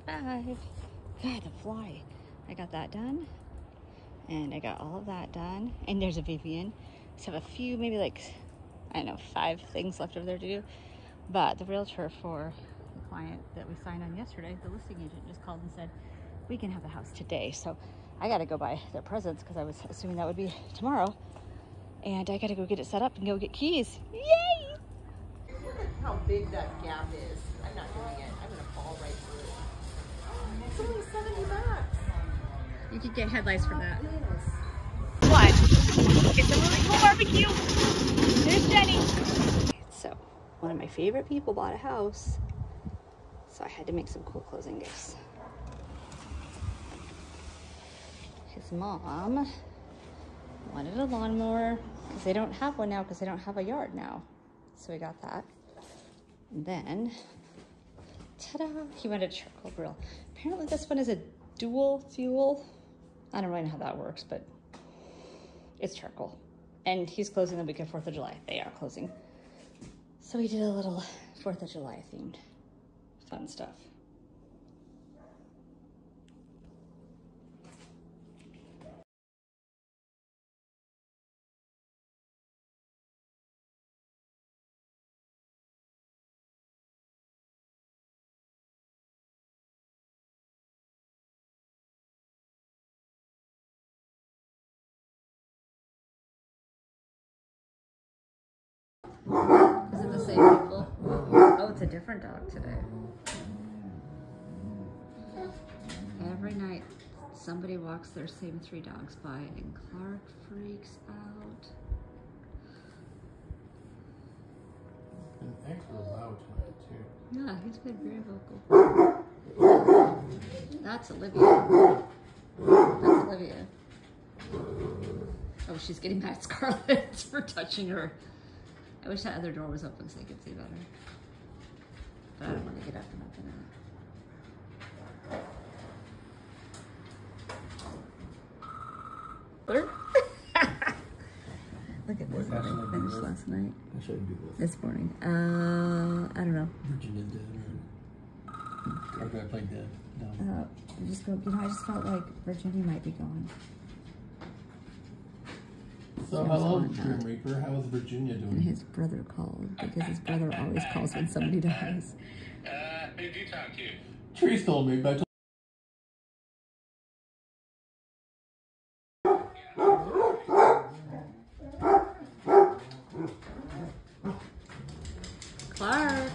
9.45. God, the fly. I got that done. And I got all of that done. And there's a Vivian. Just have a few, maybe like, I don't know, five things left over there to do. But the realtor for the client that we signed on yesterday, the listing agent just called and said, we can have the house today. So I got to go buy their presents because I was assuming that would be tomorrow. And I got to go get it set up and go get keys. Yay! Look how big that gap is. I'm not doing it. It's only seventy bucks. You could get headlights from that. What? It's a really cool barbecue. There's Jennie. So, one of my favorite people bought a house. So I had to make some cool closing gifts. His mom wanted a lawnmower because they don't have one now because they don't have a yard now. So we got that. And then, ta-da, he wanted a charcoal grill. Apparently this one is a dual fuel. I don't really know how that works, but it's charcoal. And he's closing the week of 4th of July. They are closing. So we did a little 4th of July themed fun stuff. Is it the same people? Oh, it's a different dog today. Every night, somebody walks their same three dogs by, and Clark freaks out. And extra loud tonight too. Yeah, he's been very vocal. That's Olivia. That's Olivia. Oh, she's getting mad at Scarlett for touching her. I wish that other door was open so they could see better. But I don't want to get up and open it. Blurp. Look at this. What I finished last night. I shouldn't do this. This morning. Uh, I don't know. Virginia dead or, or do I play dead? No. Uh, I just go, you know, I just felt like Virginia might be gone. So James hello, Bond, Grim huh? Reaper. How is Virginia And doing? his brother called because his brother always calls when somebody dies. Uh, who do you talk to? Trees told me, but Clark.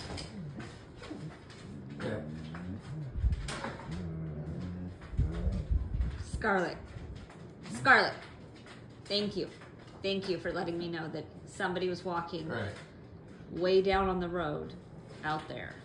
Scarlet. Scarlet. Thank you. Thank you for letting me know that somebody was walking Right. way down on the road out there.